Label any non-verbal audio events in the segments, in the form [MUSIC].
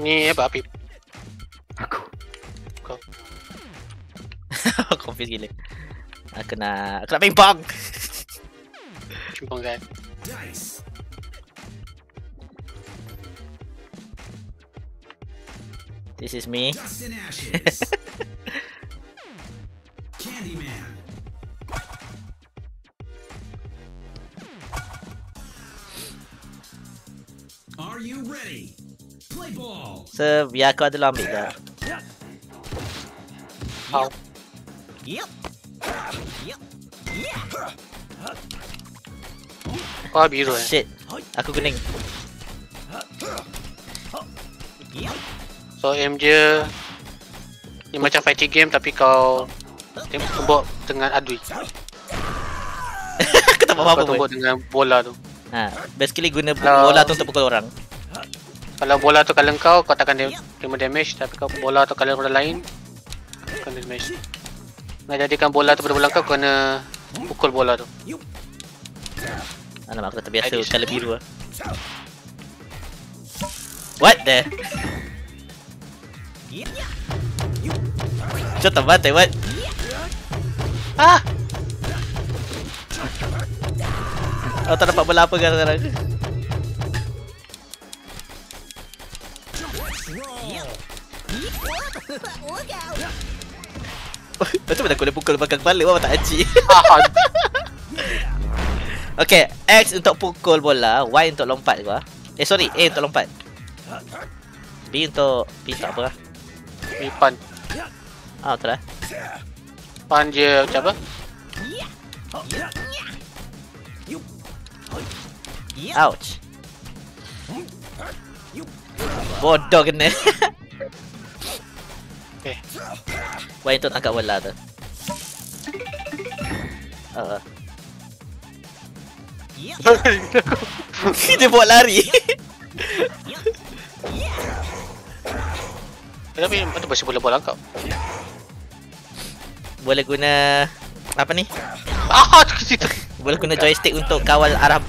Ni apa api? Aku. [LAUGHS] Confuse gila. Aku nak aku nak pingpong. [LAUGHS] Cimpang kan. This is me. [LAUGHS] So biar aku ada ambil dah. How? Yep. Kau biru eh. Shit. Aku kuning. So aim dia ni macam fighting game tapi kau tem- tumbuk dengan adui. [LAUGHS] aku tak faham Kau apa pun. tumbuk dengan bola tu. Ha, basically guna bola tu untuk pukul orang. Kalau bola tu kalau kau kau takkan terima damage tapi kalau bola tu kalau orang lain kena damage. Nak jadikan bola tu pada bola kau kena pukul bola tu. Alamak aku tak terbiasa colour biru lah. What the? Tak bantai what? Ah! Oh tak dapat bola apa kan sekarang? Macam mana aku boleh pukul belakang kepala Wah tak haji [LAUGHS] Okay X untuk pukul bola Y untuk lompat gua Eh sorry A untuk lompat. B untuk B untuk apa? Lah ni pan. Ah betul lah. Pan je macam apa? Ouch. Bodoh kena [LAUGHS] Okay. Y untuk tangkap bola tu uh. [LAUGHS] Dia buat lari [LAUGHS] Tapi mana masih bola-bola kau? Boleh guna Apa ni Ah. [LAUGHS] Boleh guna joystick untuk kawal arah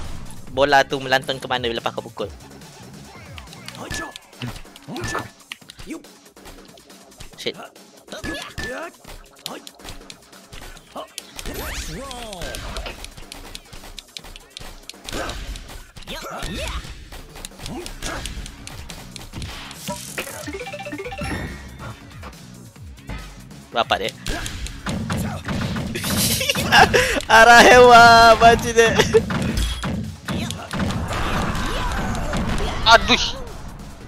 bola tu melantun ke mana bila kau pukul Shit Bapak dia Arah hewan Baca dia Aduh.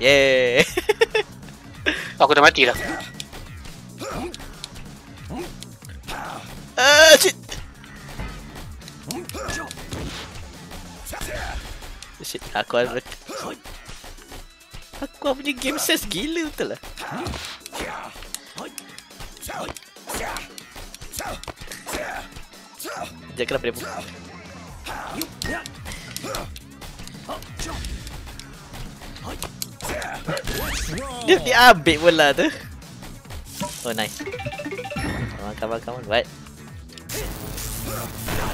Yeah [LAUGHS] Aku dah mati dah. Shit Aku ada Aku punya game sense gila betul lah. Dia dia buka? Dia dia ambil bola tu. Oh nice. Come on What?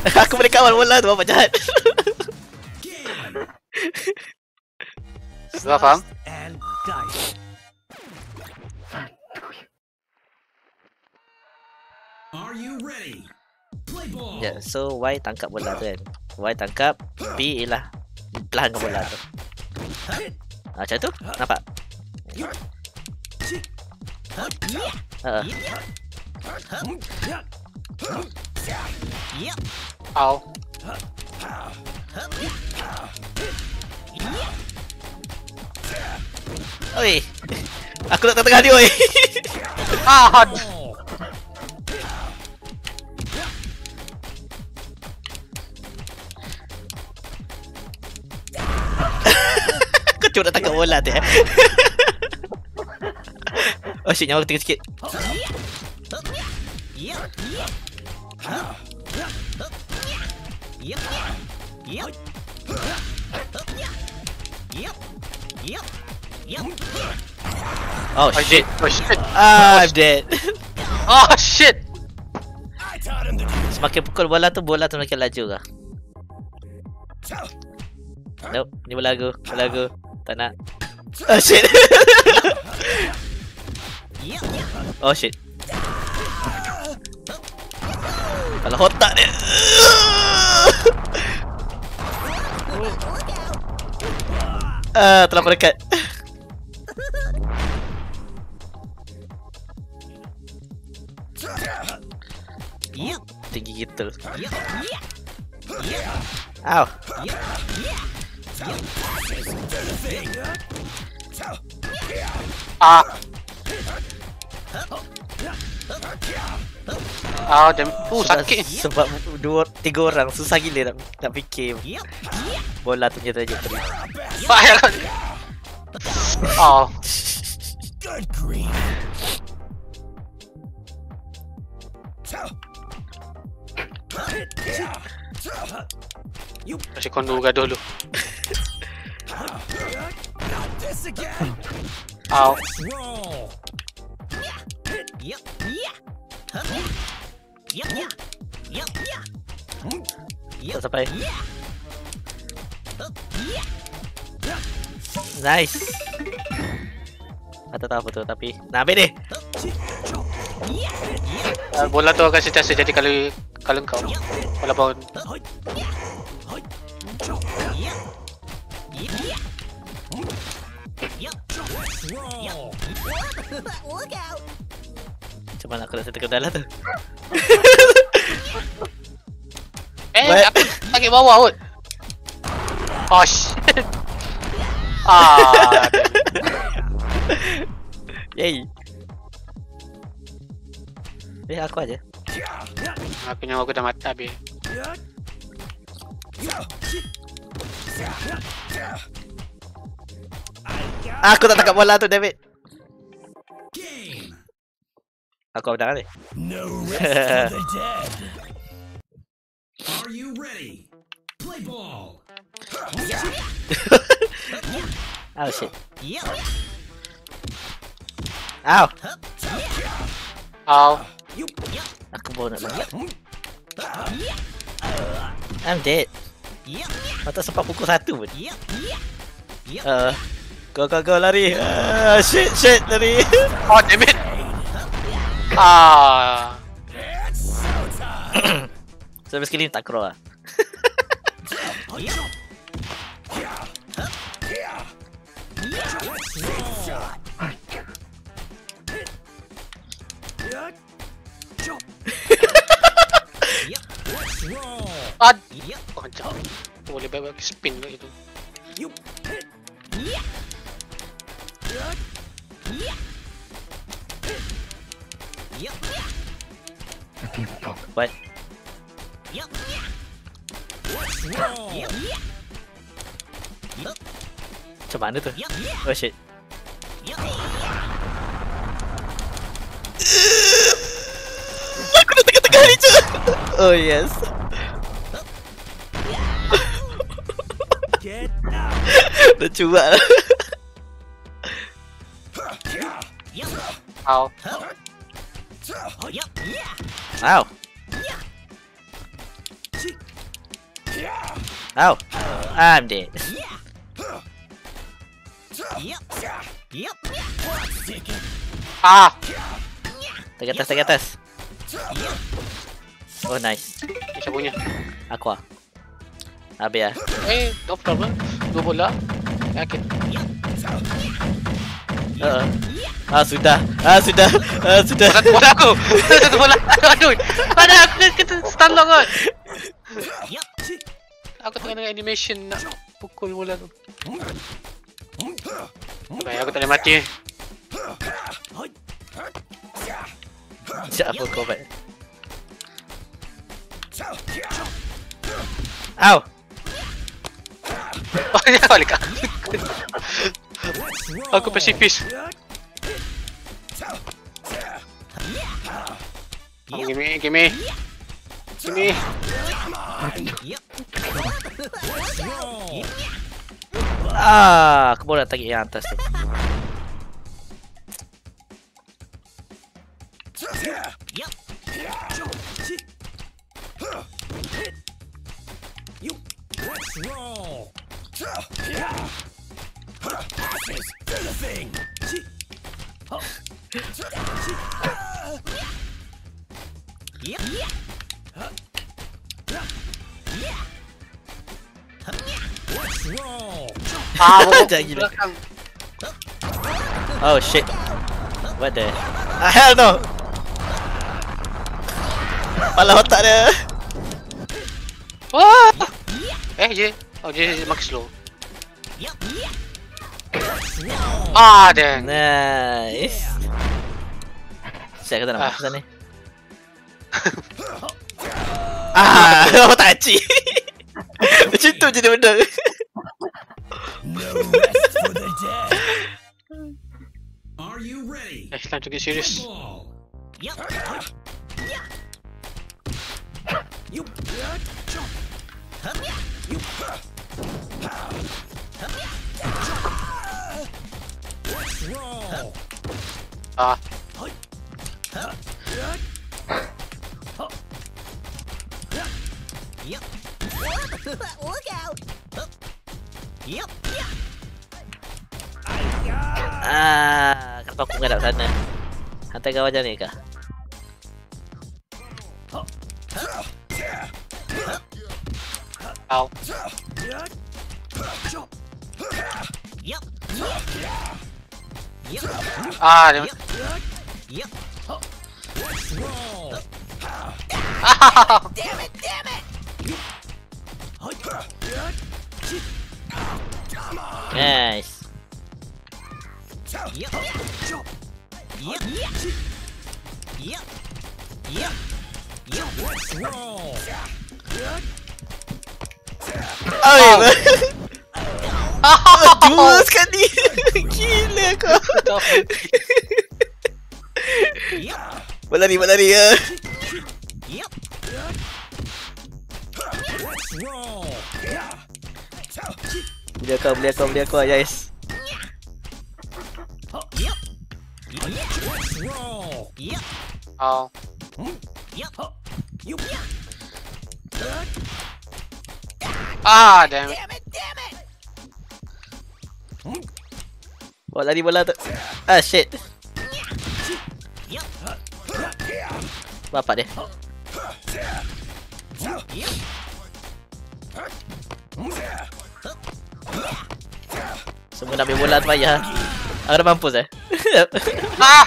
[LAUGHS] Aku boleh kawal bola tu Bapak jahat Ya, yeah, so Y tangkap bola tu kan. Y tangkap, B ialah pelan ke bola tu. Ah, macam tu? Nampak? Uh, Ow. Oi. Aku nak tengah dia oi. [LAUGHS] Ah, [LAUGHS] Kau cuba nak tangkap bola tu eh. [LAUGHS] oh shit, nyawa aku tinggal sikit. Oh oh shit. shit. Oh shit. Ah, I'm dead. [LAUGHS] Oh shit. Semakin pukul bola tu, bola tu makin laju kah? Nope, ni bola aku, bola aku. Tak nak. Oh shit. [LAUGHS] Oh shit. Kalau otak dia. [LAUGHS] Ah, terlalu dekat. Gitu. Ow. Ah. Ah, damn. Uh, Sebab- sakit. Sebab dua tiga orang susah gila nak nak fikir. Bola tu punya trajectory. Payah kan. Oh, Good grief. Masih kondo gaduh dulu. Ow. Tak sampai. Nice. Tak tahu apa tu tapi nak ambil ni. Uh, bola tu akan sentiasa jadi kalau kalau kau walaupun Roll. Macam mana aku nak settle dalam tu? [LAUGHS] eh What? aku sakit bawah kot. Oh shit. Ah, Yay. Eh aku aja. Aku nyawa aku dah mati habis. Aku tak tangkap bola tu David. Aku dah ni. No rest [LAUGHS] for the dead. Are you ready? Play ball. [LAUGHS] Oh shit. Ow. Ow. Aku baru nak lompat. I'm dead. Tak sempat pukul satu pun. Uh, go go go lari. Uh, shit shit lari. [LAUGHS] Oh damn it. Ah. [COUGHS] Sampai sekali tak keluar. Roll. [LAUGHS] Ad. Oh, jauh. Boleh baik-baik spin kat itu. What? Macam mana tu? Oh shit. Aku dah tengah-tengah ni je. [LAUGHS] Oh yes. Dah cuak lah. Ow. Ow. Ow. I'm dead. Ah. Tak atas, tak atas. Oh nice. Ni siapa punya? Aku. Habis ah. Eh, no problem. Dua bola. Yakin. Uh, ah sudah. Ah sudah. Ah sudah. Satu bola aku. [LAUGHS] Satu bola. Aduh. Mana aku kena stun lock kot. Aku tengah dengan animation nak pukul bola tu. Baik, aku tak boleh mati. Sekejap apa kau buat. Ow. Oh, balik aku. [LAUGHS] Aku pasifis. Oh, gimme, gimme. Gimme. Ah, aku nak target yang atas tu. Roll. Passes. Do the thing. Let's roll. Ah, buku Jangan gila. Oh shit. What the? Ah hell no. Pala otak dia. Wah! Eh, je. Oh, je je makin slow. Ah, damn. Nice. Saya kata nak Ah. masuk sana. ah, otak kecil. Macam tu je dia benda. No rest for the dead. Are you ready? Eh, time to get Play serious. ball. Yup. You. Let's roll. Ah, Yup. Look Yup. Ah, kenapa aku ngadap sana? Hantar kau macam ni kah? ow. Yup. Ah, damn. it. Yup. Let's roll. Ah, Damn it, damn it. Nice. Yup. Yup. [LAUGHS] [LAUGHS] Dua sekali. Gila kau. [LAUGHS] Bola lari, bola lari ya. Beli kau, beli kau, beli kau, guys. Let's roll. Ow. You. Ah, damn it. Bola lari, bola tu. Ah, shit. Bapak dia. Semua nak ambil bola tu payah. Aku dah mampus eh. [LAUGHS] Ah!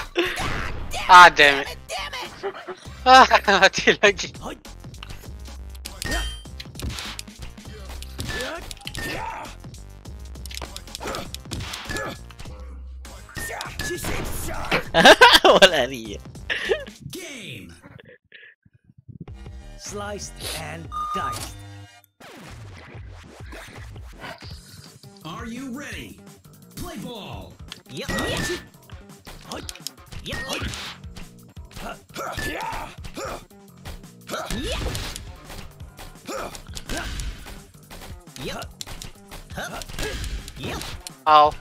Ah, damn it. Ah, [LAUGHS] mati lagi. [LAUGHS] bola lari. Game. Sliced and diced. Are you ready? Play ball. Yup. Yup. Yup. Yup. Ow.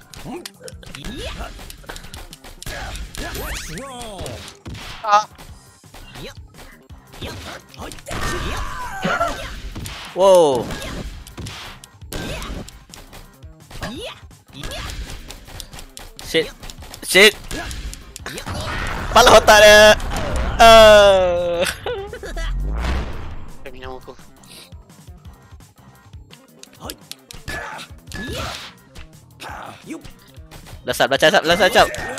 Let's roll. Ah. Wow. Shit. Shit. Pala otak dia. Uh. Lasap, lasap, lasap, lasap.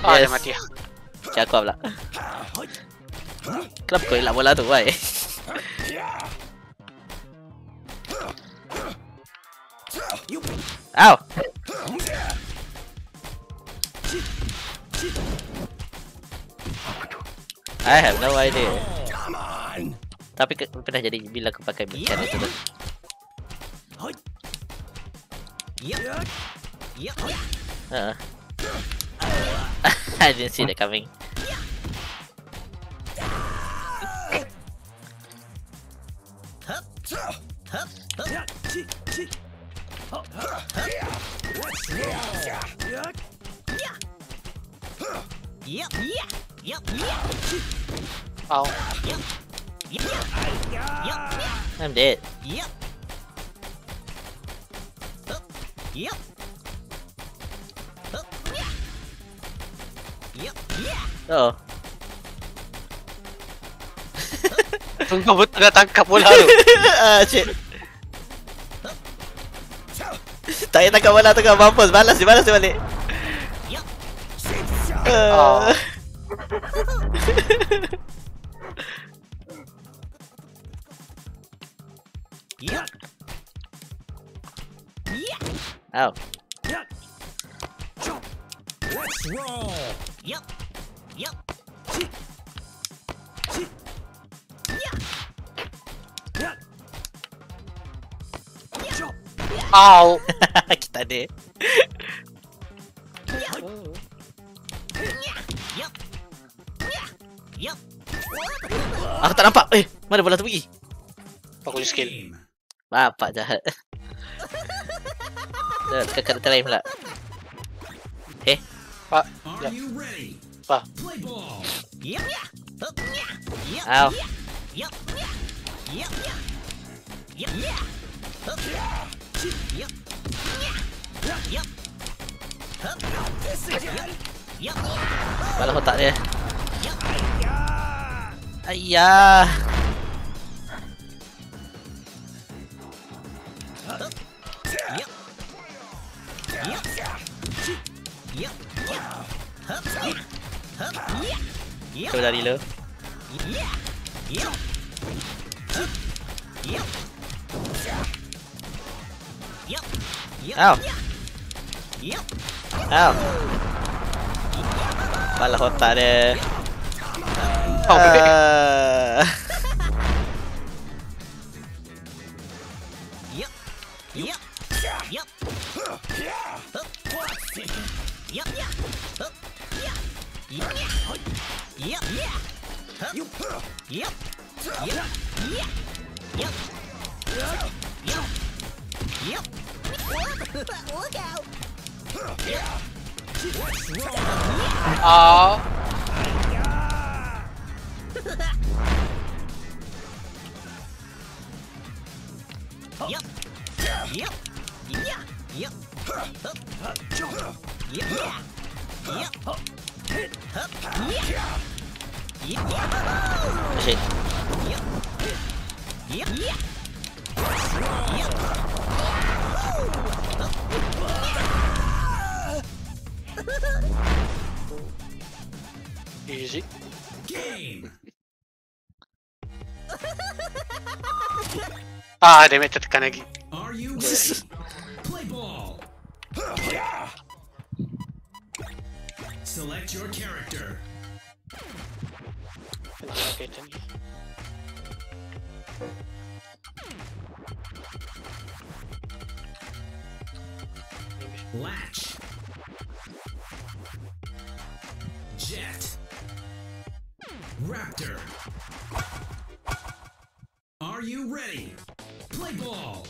Ah, dia Yes. mati. Cakap pula. Kenapa kau elak bola tu, why? You. Ow. I have no idea. Come on. Tapi ke, pernah jadi bila aku pakai mechanic itu tu. Uh. [LAUGHS] I didn't see that coming. Ow. I'm dead. Oh. Tunggu betul dah tangkap bola tu. [LAUGHS] ah, shit. tak payah tangkap bola tengah mampus. Balas dia, balas dia balik. Oh. Uh. Ow. Ow. [LAUGHS] Kita ada. Aku tak nampak. Eh, mana bola tu pergi? Aku punya skill. Bapak jahat. [LAUGHS] Dah, tekan karakter lain pula. Pak. Are Ya. You ready? Pa. Play ball. Ow. Balas otak dia. Ayah. Kau dari lo. Ow. Ow. Balas otak dia. Oh, Yep. Yep. Yep. Yep. Yep. Yep. Look out. [LAUGHS] Oh. Easy. Game. [LAUGHS] Ah, damn it, tertekan lagi. Are you ready? Play ball. Select your character. Latch. Jet. Raptor. Are you ready? Play ball.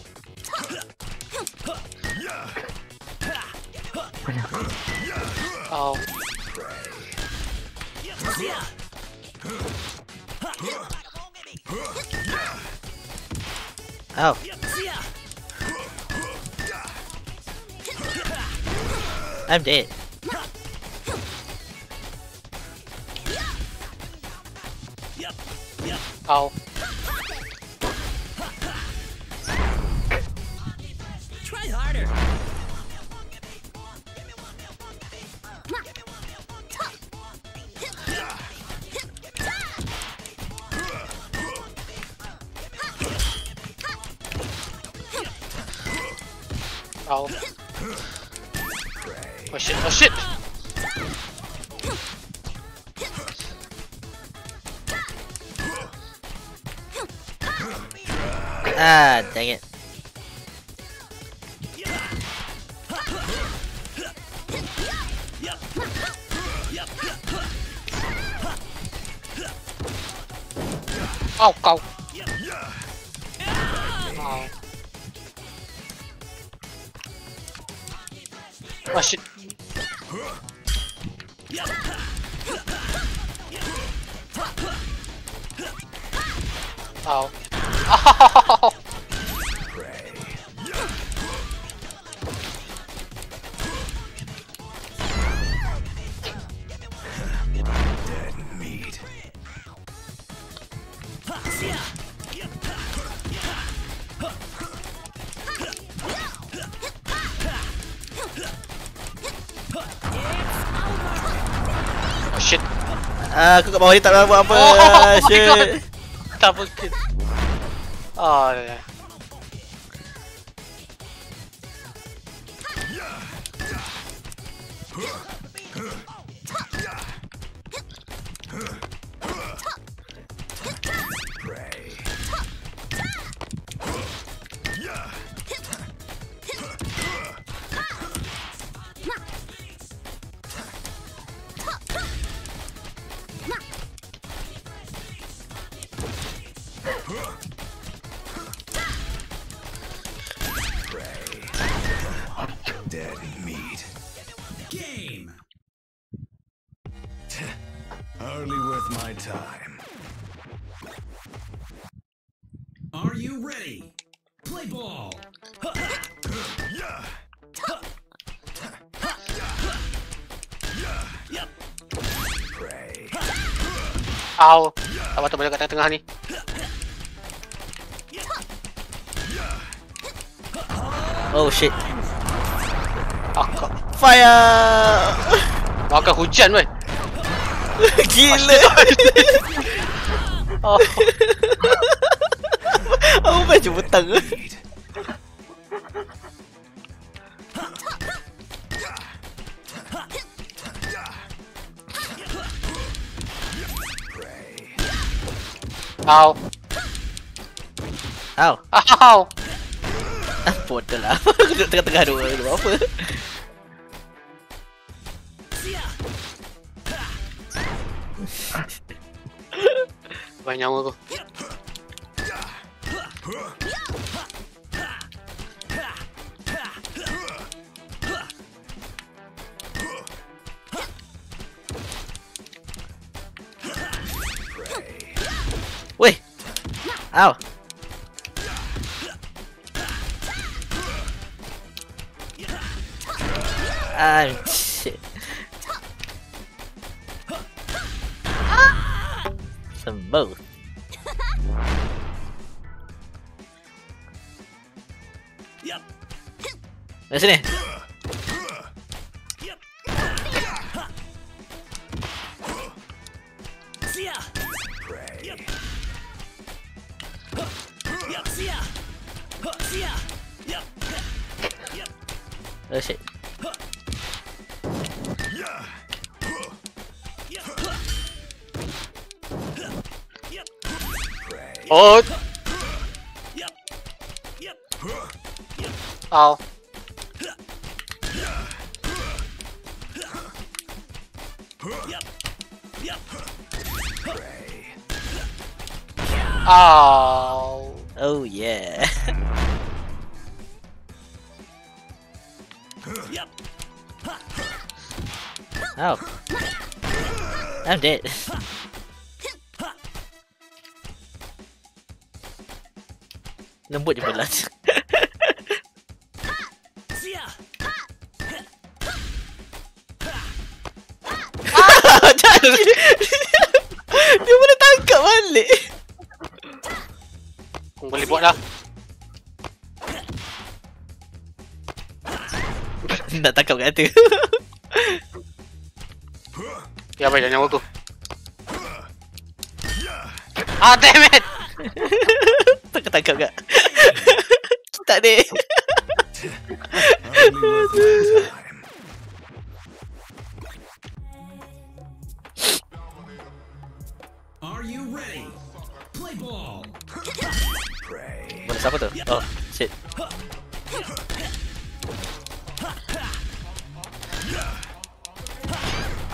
Ow. Ow. I'm dead. Ow. Oh shit! Ow. Ow! shit. Ah, aku kat bawah ni tak boleh buat apa. Oh my shit. God. Double kill. Oh, ya. Ow. Tak patut boleh kat tengah-tengah ni. Oh shit. Akak. Fire. Makan hujan weh. Gila. [LAUGHS] Oh. Aku main cuma Ow. Ow. Ah, bodoh lah. Aku [LAUGHS] duduk tengah-tengah dua. Duduk buat apa? Banyak nyawa aku. Au. Ah, shit. Sembuh. Dari sini. Pray. Oh shit. Pray. Oh. Ow. Pray. Ow. Oh yeah. [LAUGHS] Ow. I'm dead. Lembut je belas. Boleh buat lah. [LAUGHS] Nak tangkap kat tu. [LAUGHS] Ya baik dah nyawa aku. Ah damn it. [LAUGHS] Tangkap tangkap kat. Tak ada.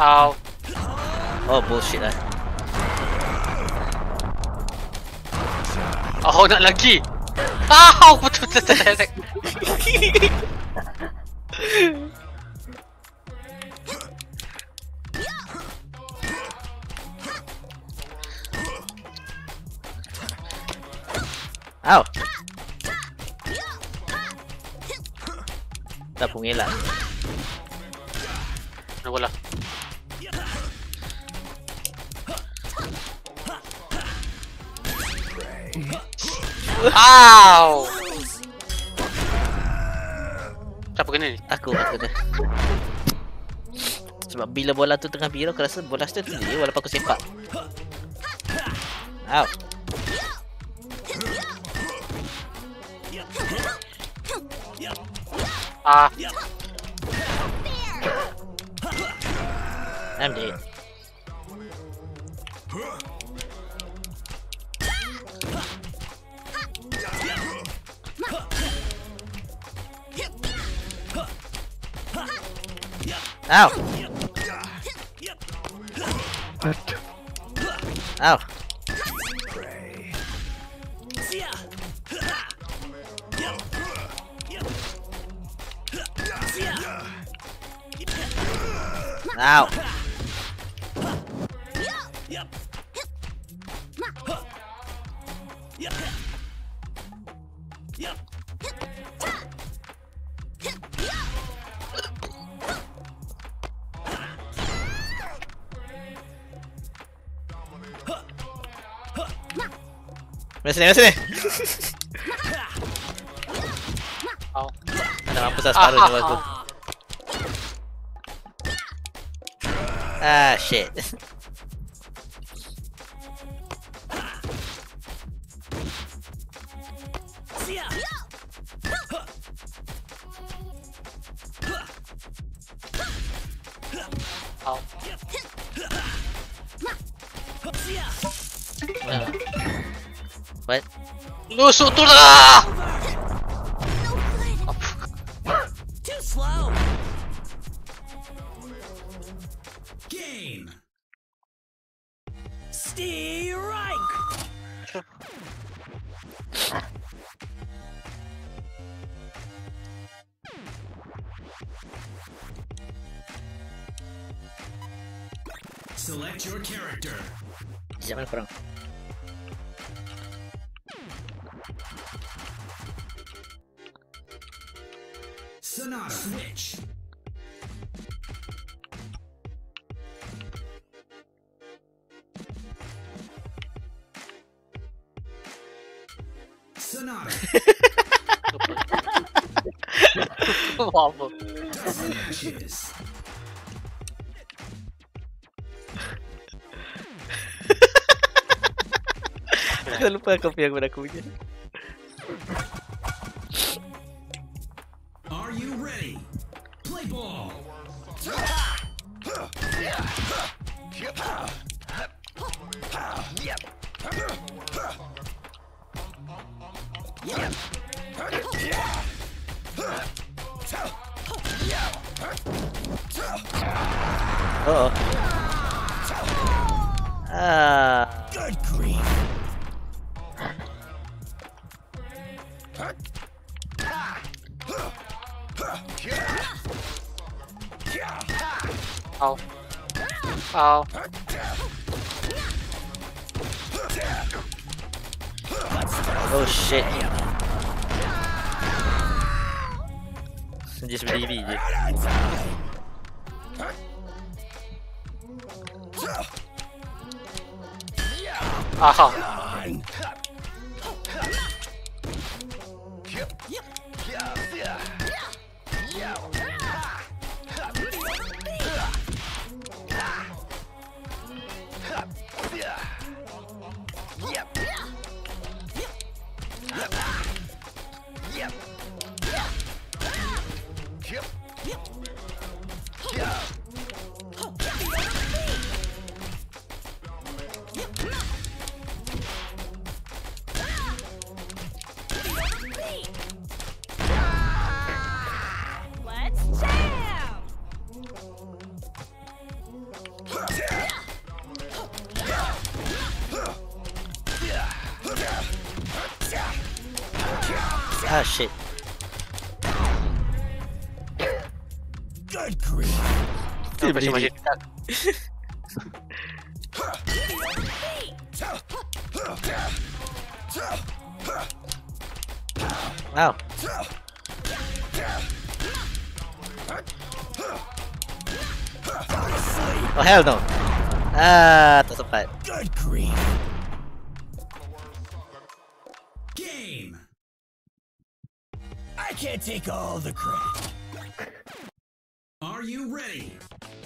Ow. Oh, bullshit lah. Oh nak lagi. Ow [LAUGHS] betul betul betul. Au. Tak pun elak. Nak bola. Ow. Siapa kena ni? Aku aku kena. Sebab bila bola tu tengah biru, aku rasa bola tu tu je walaupun aku sepak. Ow. Ah, I'm dead. Ow! Ow! Ow! Sini, mari sini. Au. Ada mampus lah separuh nyawa aku. Ah, shit. Göğüs. Select your character. Llama al korang? Sonata. Switch. Sonata. Apa? Matches. Aku lupa kopi yang aku punya. Oh. Berdiri. masih Ow. Oh hell no. Ah, tak sempat. Good grief. Game. I can't take all the credit. Are you ready?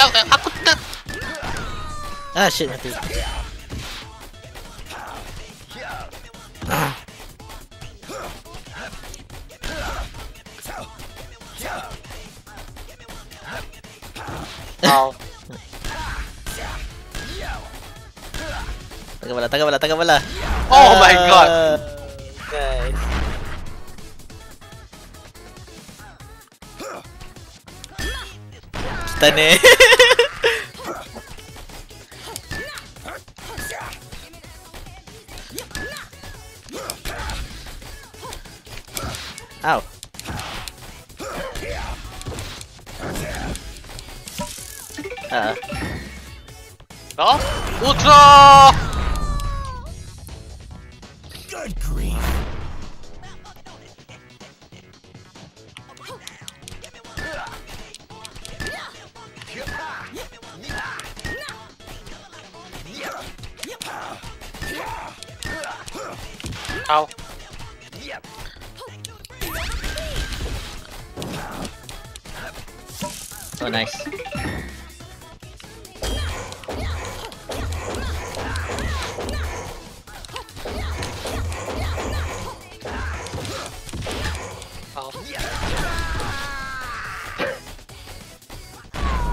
Tau, eh, aku tak... Ah shit mati. Tangkap bola, tangkap bola, tangkap bola. Oh my god. Ah, Guys. Stun eh. [LAUGHS] Ow. Ah, Oh? Ultra! Good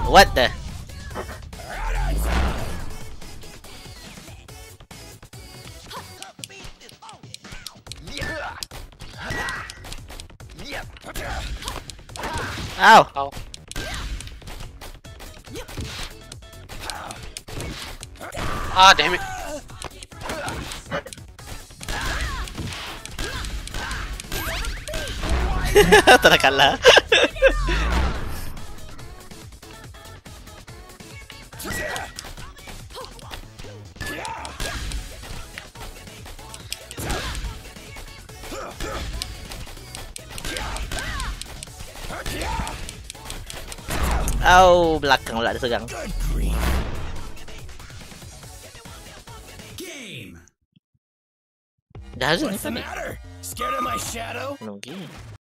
What the? Ow! Ow. Ah, damn it. [LAUGHS] tak nak kalah. Au, belakang pula dia serang. Game. Dah hazard ni What's the tadi. matter? Scared of my shadow? Mungkin.